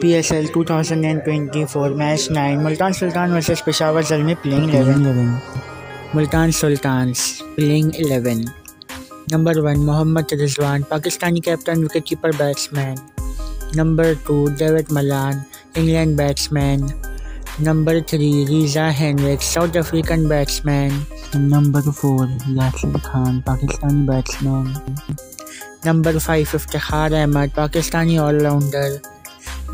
P S L two thousand and twenty four match nine Multan Sultan versus Peshawar Zalmi eleven Multan Sultans playing eleven number one Muhammad Rizwan پاکستانی captain wicket keeper batsman number two David Malan England batsman number three Reeza Hendricks South African batsman number four Yasir Khan پاکستانی batsman number five Iftikhar Ahmed Pakistani all rounder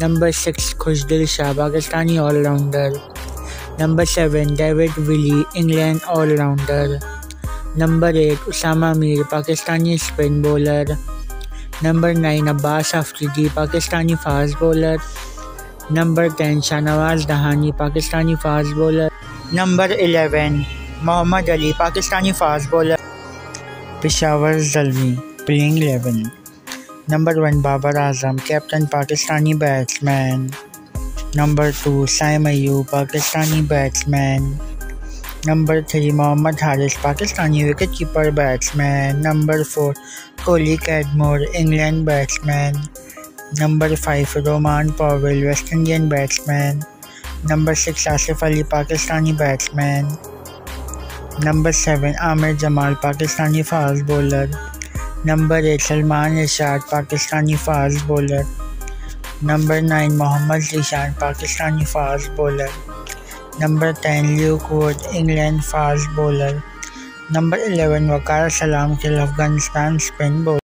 number six Khushdil Shah Pakistani all rounder number seven David Willey England all rounder number eight Usama Mir پاکستانی spin bowler number nine Abbas Afridi پاکستانی fast bowler number ten Shahnawaz Dahani پاکستانی fast bowler number eleven Muhammad Ali پاکستانی fast bowler Peshawar Zalmi playing eleven number one Babar Azam captain Pakistani batsman number two Saim Ayub پاکستانی batsman number three محمد Haris Pakistani wicket keeper batsman number four Kohler Cadmore England batsman number five Rovman Powell West Indian batsman number six Asif Ali Pakistani batsman number seven Aamer Jamal Pakistani fast bowler number eight Salman Irshad Pakistani fast bowler number nine محمد Zeeshan Pakistani fast bowler number ten Luke Wood England fast bowler number eleven Waqar سلام کے Afghanistan spin bowler